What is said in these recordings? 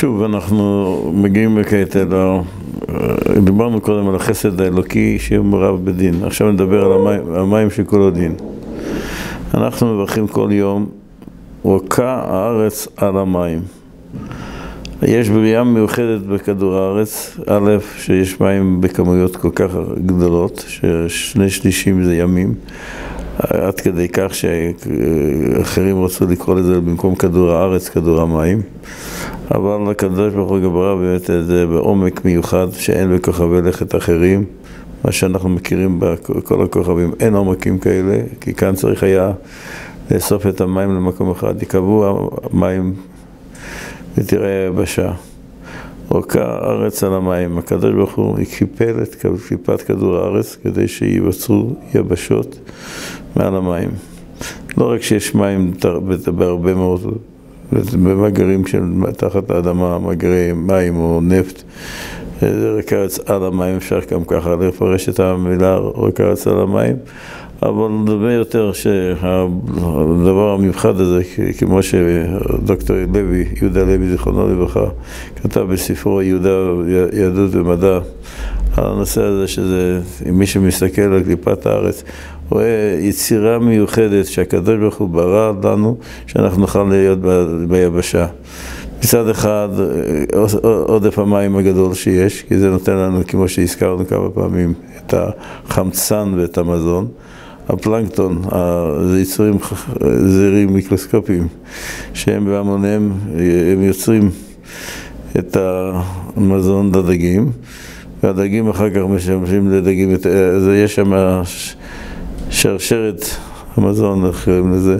שוב, אנחנו מגיעים כעת אל ה... דיברנו קודם על החסד האלוקי שהוא מרב בדין, עכשיו נדבר על המים, המים של כל הדין. אנחנו מברכים כל יום, רוקה הארץ על המים. יש בריאה מיוחדת בכדור הארץ, א', שיש מים בכמויות כל כך גדולות, ששני שלישים זה ימים, עד כדי כך שאחרים רצו לקרוא לזה במקום כדור הארץ, כדור המים. אבל הקדוש ברוך הוא גברה באמת את זה בעומק מיוחד שאין בכוכבי לכת אחרים. מה שאנחנו מכירים בכל הכוכבים, אין עומקים כאלה, כי כאן צריך היה לאסוף את המים למקום אחד. יקבעו המים ותראה היבשה. רוקה הארץ על המים. הקדוש ברוך הוא קיפל את קליפת כדור הארץ כדי שייווצרו יבשות מעל המים. לא רק שיש מים בהרבה מאוד, במאגרים של תחת האדמה, מאגרי מים או נפט, זה רק ארץ על המים, אפשר גם ככה לפרש את המילה רק ארץ על המים. אבל נדמה יותר שהדבר המיוחד הזה, כמו שדוקטור לוי, יהודה לוי, זיכרונו לברכה, כתב בספרו יהודה, יהדות ומדע, על הנושא הזה שזה, מי שמסתכל על קליפת הארץ, רואה יצירה מיוחדת שהקדוש ברוך הוא ברא לנו, שאנחנו נוכל להיות ביבשה. מצד אחד, עודף המים הגדול שיש, כי זה נותן לנו, כמו שהזכרנו כמה פעמים, את החמצן ואת המזון. הפלנקטון, זה יצורים זעירים מיקרוסקופיים, שהם בהמוניהם, הם יוצרים את המזון לדגים, והדגים אחר כך משמשים לדגים, אז יש שם שרשרת המזון, איך קוראים לזה?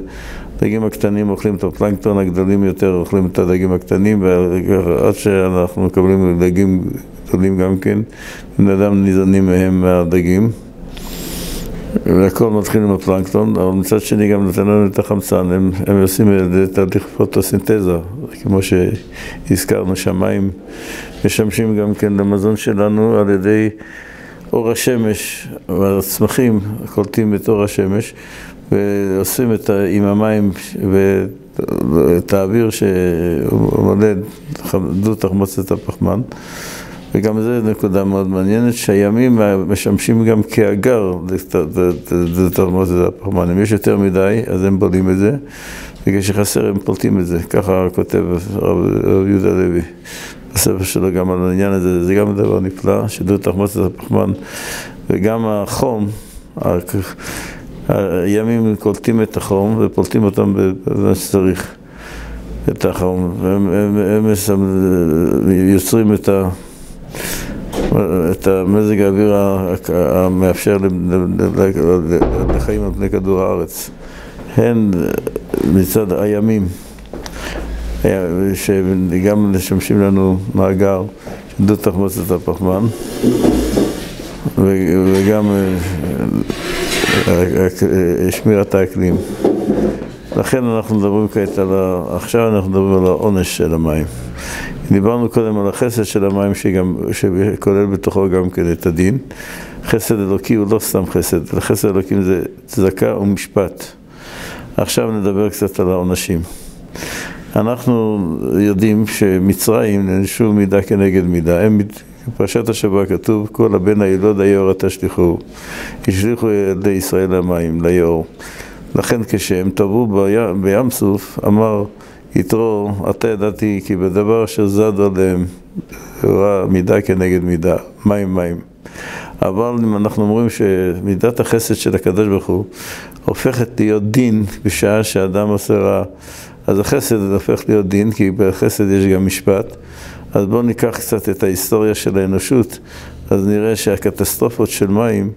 הדגים הקטנים אוכלים את הפלנקטון, הגדולים יותר אוכלים את הדגים הקטנים, ועד שאנחנו מקבלים דגים גדולים גם כן, בני אדם ניזונים מהם מהדגים. והכל מתחיל עם הפלנקטון, אבל מצד שני גם נותן לנו את החמצן, הם, הם עושים את תהליך פוטוסינתזה, כמו שהזכרנו, שהמים משמשים גם כן למזון שלנו על ידי אור השמש, והצמחים קולטים את אור השמש ועושים את, עם המים ואת האוויר שמולד דו תחמוצת הפחמן. וגם זו נקודה מאוד מעניינת, שהימים משמשים גם כאגר לתרמוז את הפחמן. אם יש יותר מדי, אז הם בולים את זה, וכשחסר הם פולטים את זה. ככה כותב הרב יהודה לוי בספר שלו גם על העניין הזה. זה גם דבר נפלא, שדו תחמוץ את הפחמן, וגם החום, הימים קולטים את החום ופולטים אותם במה שצריך. את החום, הם, הם, הם יוצרים את ה... את המזג האוויר המאפשר לחיים על פני כדור הארץ. הן מצד הימים, שגם משמשים לנו מאגר של דו תחמוצת הפחמן, וגם שמירת האקלים. לכן אנחנו מדברים כעת על ה... עכשיו אנחנו מדברים על העונש של המים. דיברנו קודם על החסד של המים שגם, שכולל בתוכו גם כן את הדין. חסד אלוקי הוא לא סתם חסד, חסד אלוקים זה צדקה ומשפט. עכשיו נדבר קצת על העונשים. אנחנו יודעים שמצרים נענשו מידה כנגד מידה. הם, בפרשת השבוע כתוב, כל הבן הילוד היאור תשליכו. השליכו ילדי ישראל למים, ליאור. לכן כשהם טבעו בים, בים סוף, אמר יתרו, אתה ידעתי כי בדבר אשר זד עליהם, מידה כנגד מידה, מים מים. אבל אם אנחנו אומרים שמידת החסד של הקדוש ברוך הוא הופכת להיות דין בשעה שאדם עושה רע, אז החסד הופך להיות דין, כי בחסד יש גם משפט. אז בואו ניקח קצת את ההיסטוריה של האנושות, אז נראה שהקטסטרופות של מים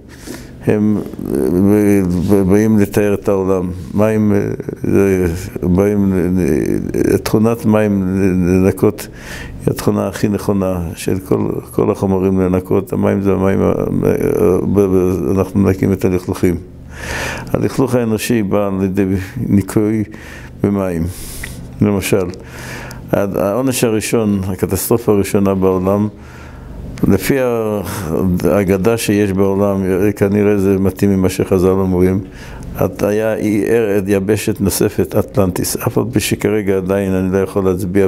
הם באים לתאר את העולם. מים, באים, תכונת מים לנקות היא התכונה הכי נכונה של כל, כל החומרים לנקות. המים זה המים, אנחנו מנקים את הלכלוכים. הלכלוך האנושי בא לידי ניקוי במים, למשל. העונש הראשון, הקטסטרופה הראשונה בעולם, לפי האגדה שיש בעולם, כנראה זה מתאים ממה שחז"ל אומרים, היה אי ארד יבשת נוספת, אטלנטיס, אף על פי שכרגע עדיין אני לא יכול להצביע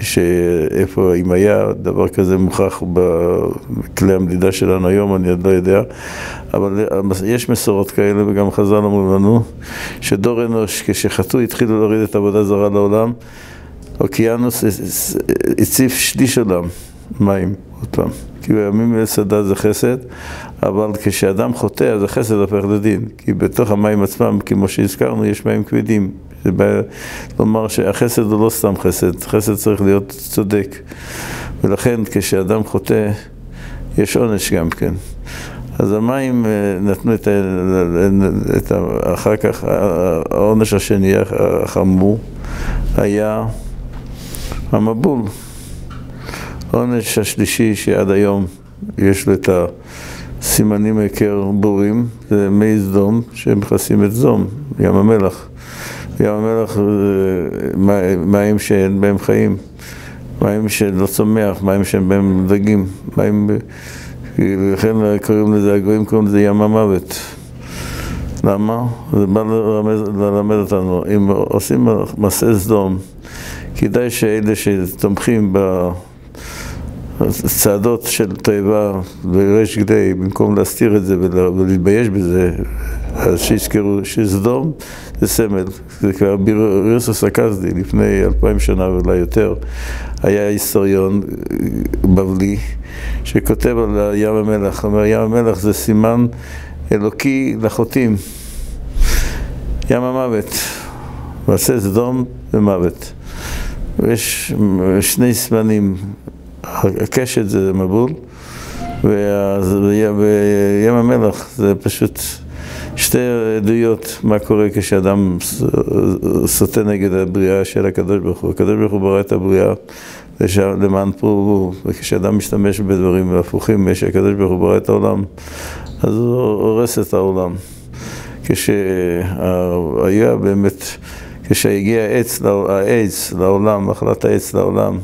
שאיפה, אם היה דבר כזה מוכח בכלי המדידה שלנו היום, אני עוד לא יודע, אבל יש מסורות כאלה וגם חז"ל אמרו לנו שדור אנוש, כשחטאו התחילו להוריד את עבודה זרה לעולם, אוקיינוס הציף שליש עולם מים, עוד פעם. כי בימים לסדה זה חסד, אבל כשאדם חוטא אז החסד הופך לדין, כי בתוך המים עצמם, כמו שהזכרנו, יש מים כבדים. זה בא לומר שהחסד הוא לא סתם חסד, חסד צריך להיות צודק. ולכן כשאדם חוטא, יש עונש גם כן. אז המים אה, נתנו את ה... את ה... אחר כך, העונש השני החמור היה המבול. העונש השלישי שעד היום יש לו את הסימנים היכר ברורים, זה מי סדום שמכסים את סדום, ים המלח. ים המלח זה מים שאין בהם חיים, מים שלא צומח, מים שאין בהם דגים, מים... לכן קוראים לזה, הגויים קוראים לזה ים המוות. למה? זה בא ללמד, ללמד אותנו, אם עושים מעשה סדום, כדאי שאלה שתומכים ב... צעדות של תאבה בריש גלי, במקום להסתיר את זה ולהתבייש בזה, אז שיזכרו שסדום זה סמל. זה כבר בירסוס הקזדי, לפני אלפיים שנה ואולי יותר, היה היסטוריון בבלי שכותב על ים המלח, אומר ים המלח זה סימן אלוקי לחוטאים, ים המוות, מעשה סדום ומוות. ויש שני סימנים הקשת זה מבול, וים המלח זה פשוט שתי עדויות מה קורה כשאדם סוטה נגד הבריאה של הקדוש ברוך הוא. הקדוש ברוך הוא ברא את הבריאה למען פרו וכשאדם משתמש בדברים הפוכים, כשהקדוש ברוך הוא ברא את העולם, אז הוא הורס את העולם. כשהיה באמת, כשהגיע העץ, העץ לעולם, מחלת העץ לעולם,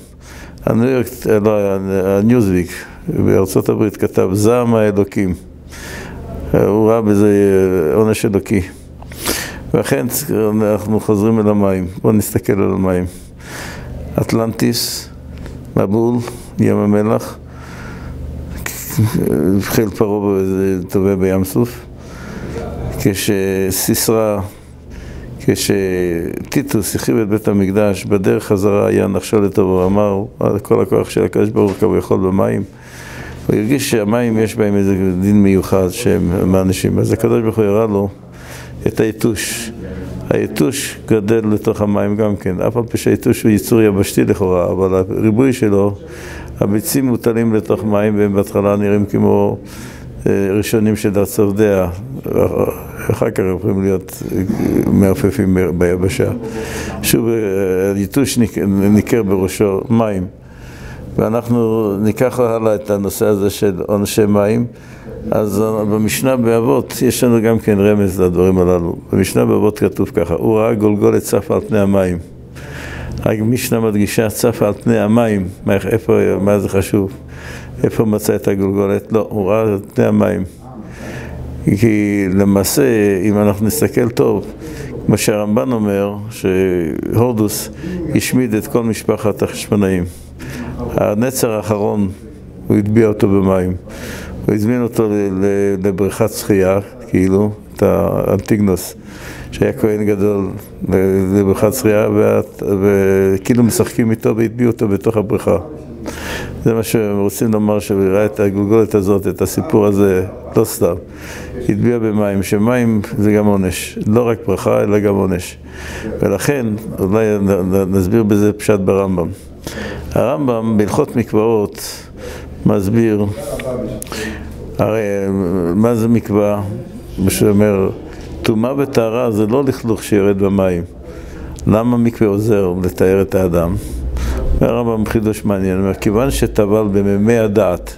הניו יורק, לא, הניוזוויק בארצות הברית כתב זעם האלוקים. הוא ראה בזה עונש אלוקי. ואכן אנחנו חוזרים אל המים. בואו נסתכל על המים. אטלנטיס, מבול, ים המלח, חיל פרעה טובע בים סוף. כשסיסרא כשטיטוס החריב את בית המקדש, בדרך חזרה היה נחשול לטובו, אמר, כל הכוח של הקדוש ברוך הוא כביכול במים. הוא הרגיש שהמים יש בהם איזה דין מיוחד שהם מענישים, אז הקדוש ברוך הוא הראה לו את היתוש. היתוש גדל לתוך המים גם כן, אף על פי שהיתוש הוא יצור יבשתי לכאורה, אבל הריבוי שלו, הביצים מוטלים לתוך מים והם בהתחלה נראים כמו ראשונים של הצפדע, אחר כך יכולים להיות מעופפים ביבשה. שוב, היתוש ניכר בראשו מים. ואנחנו ניקח הלאה את הנושא הזה של עונשי מים. אז במשנה באבות יש לנו גם כן רמז לדברים הללו. במשנה באבות כתוב ככה, הוא ראה גולגולת צפה על פני המים. המשנה מדגישה צפה על פני המים, מה, איפה, מה זה חשוב? איפה מצא את הגולגולת? לא, הוא ראה על פני המים. כי למעשה, אם אנחנו נסתכל טוב, מה שהרמב"ן אומר, שהורדוס השמיד את כל משפחת החשמונאים. הנצר האחרון, הוא הטביע אותו במים. הוא הזמין אותו לבריכת שחייה, כאילו, את האנטיגנוס, שהיה כהן גדול, לבריכת שחייה, וכאילו משחקים איתו והטביעו אותו בתוך הבריכה. זה מה שהם רוצים לומר, שהוא ראה את הגולגולת הזאת, את הסיפור הזה, לא סתם. הטביע במים, שמים זה גם עונש, לא רק ברכה אלא גם עונש. ולכן, אולי נסביר בזה פשט ברמב"ם. הרמב"ם בהלכות מקוואות מסביר, הרי מה זה מקווה? מה שאומר, טומאה וטהרה זה לא לכלוך שירד במים. למה מקווה עוזר לתאר את האדם? והרמב"ם חידוש מעניין, אומר, כיוון שטבל במימי הדעת,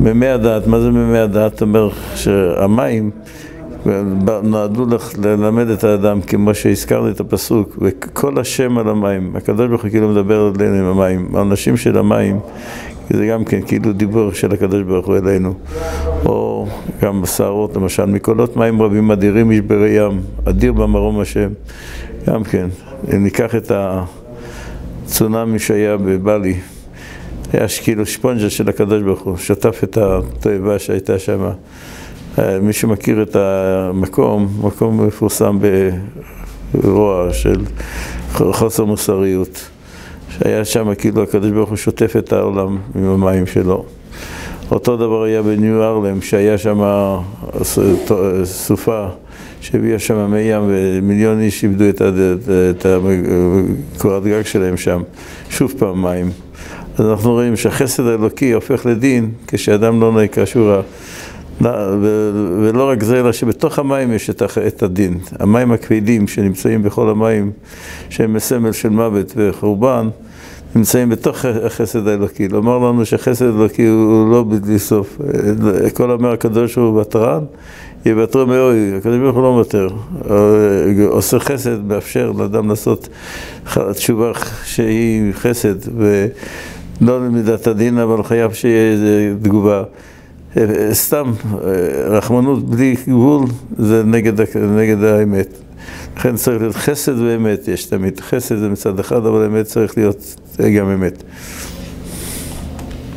מימי הדעת, מה זה מימי הדעת? זאת אומרת שהמים נועדו ללמד את האדם, כמו שהזכרנו את הפסוק, וכל השם על המים, הקדוש ברוך הוא כאילו מדבר עלינו עם המים, האנשים של המים, זה גם כן כאילו דיבור של הקדוש ברוך הוא אלינו. או גם בסערות, למשל, מקולות מים רבים אדירים משברי ים, אדיר במרום השם. גם כן, אם ניקח את הצונאמי שהיה בבלי, היה כאילו שפונג'ה של הקדוש ברוך הוא, שטף את התועבה שהייתה שם. אה, מי שמכיר את המקום, מקום מפורסם ברוע של חוסר מוסריות, שהיה שם כאילו הקדוש ברוך הוא שוטף את העולם עם המים שלו. אותו דבר היה בניו ארלם, שהיה שם סופה שהביאה שם מי ים ומיליון איש איבדו את, את הקורת גג שלהם שם, שוב פעם מים. אז אנחנו רואים שהחסד האלוקי הופך לדין כשאדם לא נוהג כשורה. ולא רק זה, אלא שבתוך המים יש את הדין. המים הכבדים שנמצאים בכל המים, שהם סמל של מוות וחורבן, נמצאים בתוך החסד האלוקי. לומר לנו שהחסד האלוקי הוא לא בלי סוף. כל אומר הקדוש הוא ותרן, יוותרו מאוי, הקדוש ברוך הוא לא מוותר. עושה חסד, מאפשר לאדם לעשות תשובה שהיא חסד, ולא למידת הדין, אבל חייב שיהיה תגובה. סתם, רחמנות בלי גבול זה נגד, נגד האמת. לכן צריך להיות חסד ואמת, יש תמיד חסד מצד אחד, אבל אמת צריך להיות גם אמת.